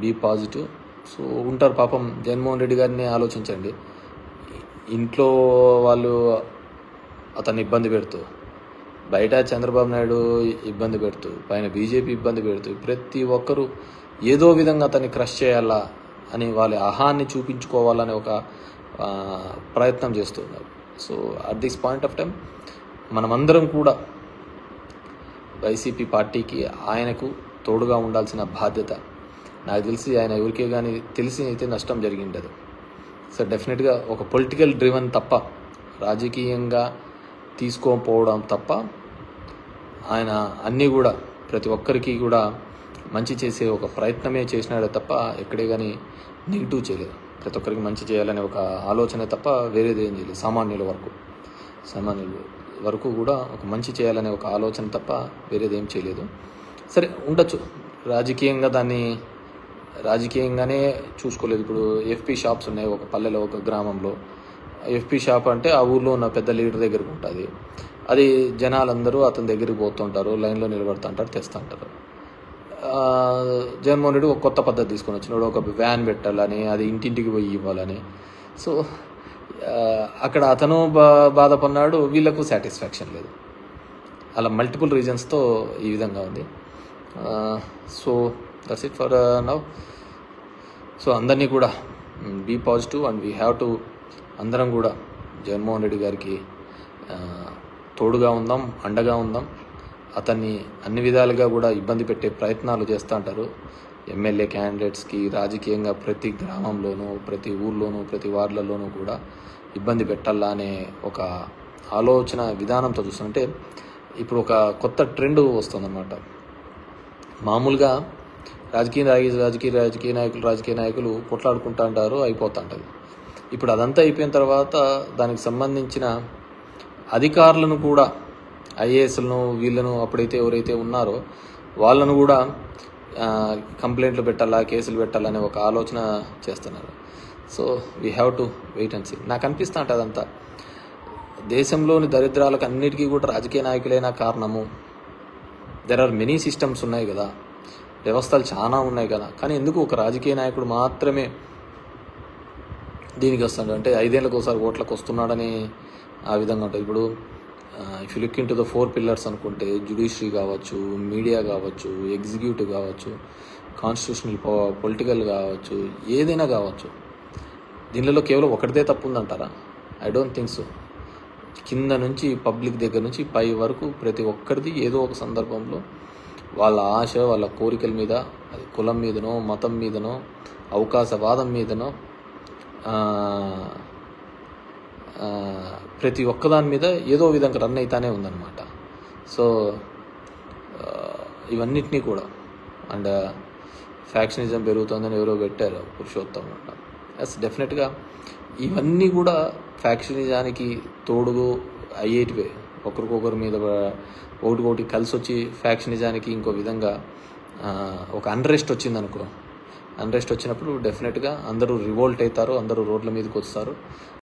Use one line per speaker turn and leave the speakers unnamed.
Be positive. So ఉంటారు పాపం జగన్మోహన్ రెడ్డి గారిని ఆలోచించండి. ఇంట్లో వాళ్ళు అతన్ని ఇబ్బంది పెడుతూ బయట చంద్రబాబు నాయుడు ఇబ్బంది పెడుతూ పైన బీజేపీ ఇబ్బంది పెడుతూ ప్రతి ఒక్కరూ ఏదో విధంగా అతన్ని క్రష్ చేయాలా అని వాళ్ళ అహాన్ని చూపించుకోవాలని ఒక ప్రయత్నం చేస్తున్నారు so at this point of time మనమందరం కూడా వైసీపీ పార్టీకి ఆయనకు తోడుగా ఉండాల్సిన బాధ్యత నాకు తెలిసి ఆయన ఎవరికే కానీ తెలిసి అయితే నష్టం జరిగిండదు. సో డెఫినెట్గా ఒక పొలిటికల్ డ్రివన్ తప్ప రాజకీయంగా తీసుకోకపోవడం తప్ప ఆయన అన్నీ కూడా ప్రతి ఒక్కరికి కూడా మంచి చేసే ఒక ప్రయత్నమే చేసినాడే తప్ప ఎక్కడే కానీ నెగిటివ్ చేయలేదు. ప్రతి ఒక్కరికి మంచి చేయాలనే ఒక ఆలోచన తప్ప వేరేది ఏం చేయలేదు. సామాన్యుల వరకు. సామాన్యుల వరకు కూడా ఒక మంచి చేయాలనే ఒక ఆలోచన తప్ప వేరేది ఏం చేయలేదు. సరే ఉండొచ్చు. రాజకీయంగా దాన్ని రాజకీయంగానే చూసుకోలేదు. ఇప్పుడు ఎఫ్పి షాప్స్ ఉన్నాయి ఒక పల్లెలో ఒక గ్రామంలో. ఎఫ్పి షాప్ అంటే ఆ ఊర్లో ఉన్న పెద్ద లీడర్ దగ్గరకు ఉంటుంది. అది జనాలందరూ అతని దగ్గరికి పోతుంటారు లైన్లో నిలబడుతుంటారు తెస్తుంటారు జగన్మోహన్ రెడ్డి ఒక కొత్త పద్ధతి తీసుకొని వచ్చినాడు. ఒక వ్యాన్ పెట్టాలని అది ఇంటింటికి పోయి ఇవ్వాలని. సో అక్కడ అతను బా బాధపడినాడు. వీళ్ళకు సాటిస్ఫాక్షన్ లేదు. అలా మల్టిపుల్ రీజన్స్తో ఈ విధంగా ఉంది. So that's it for now so అందరినీ కూడా be positive and we have to అందరం కూడా జగన్మోహన్ రెడ్డి గారికి uh, తోడుగా ఉందాం అండగా ఉందాం. అతన్ని అన్ని విధాలుగా కూడా ఇబ్బంది పెట్టే ప్రయత్నాలు చేస్తూ ఉంటారు. ఎమ్మెల్యే క్యాండిడేట్స్కి రాజకీయంగా ప్రతి గ్రామంలోనూ ప్రతి ఊర్లోనూ ప్రతి వార్డులలోనూ కూడా ఇబ్బంది పెట్టాలా అనే ఒక ఆలోచన విధానంతో చూస్తుంటే ఇప్పుడు ఒక కొత్త ట్రెండ్ వస్తుందన్నమాట. మామూలుగా రాజకీయ నాయ- రాజకీయ రాజకీయ నాయకులు రాజకీయ నాయకులు కొట్లాడుకుంటా అంటారు అయిపోతుంటుంది. ఇప్పుడు అదంతా అయిపోయిన తర్వాత దానికి సంబంధించిన అధికారులను కూడా ఐఏఎస్లను వీళ్ళను అప్పుడైతే ఎవరైతే ఉన్నారో వాళ్ళను కూడా కంప్లైంట్లు పెట్టాలా కేసులు పెట్టాలనే ఒక ఆలోచన చేస్తున్నారు. So we have to wait and see నాకు అనిపిస్తూ ఉంటుంది అదంతా. దేశంలోని దరిద్రాలకు అన్నిటికీ కూడా రాజకీయ నాయకులైన కారణము. దెర్ ఆర్ మెనీ సిస్టమ్స్ ఉన్నాయి కదా. వ్యవస్థలు చాలా ఉన్నాయి కదా. కానీ ఎందుకు ఒక రాజకీయ నాయకుడు మాత్రమే దీనికి వస్తాడు? అంటే ఐదేళ్ళకి ఒకసారి ఓట్లకు వస్తున్నాడని ఆ విధంగా ఉంటుంది. ఇప్పుడు if you look into the four pillars అనుకుంటే జ్యుడిషియరీ కావచ్చు మీడియా కావచ్చు ఎగ్జిక్యూటివ్ కావచ్చు కాన్స్టిట్యూషనల్ పొలిటికల్ కావచ్చు ఏదైనా కావచ్చు. దీనిలో కేవలం ఒకటిదే తప్పు ఉందంటారా? ఐ డోంట్ థింక్ సో కింద నుంచి పబ్లిక్ దగ్గర నుంచి పై వరకు ప్రతి ఒక్కరిది ఏదో ఒక సందర్భంలో వాళ్ళ ఆశ వాళ్ళ కోరికల మీద అది కులం మీదనో మతం మీదనో అవకాశవాదం మీదనో ప్రతి ఒక్కదాని మీద ఏదో విధంగా రన్ అవుతానే ఉందన్నమాట. సో ఇవన్నిటినీ కూడా. అండ్ ఫ్యాక్షనిజం పెరుగుతుందని ఎవరో పెట్టారు పురుషోత్తం ఎస్ డెఫినెట్గా ఇవన్నీ కూడా ఫ్యాక్షనిజానికి తోడుగు అయ్యేటివే. ఒకరికొకరి మీద ఒకటికొకటి కలిసి వచ్చి ఫ్యాక్షనిజానికి ఇంకో విధంగా ఒక అన్రెస్ట్ వచ్చింది అనుకో అన్రెస్ట్ వచ్చినప్పుడు డెఫినెట్గా అందరూ రివోల్ట్ అవుతారు అందరూ రోడ్ల మీదకి వస్తారు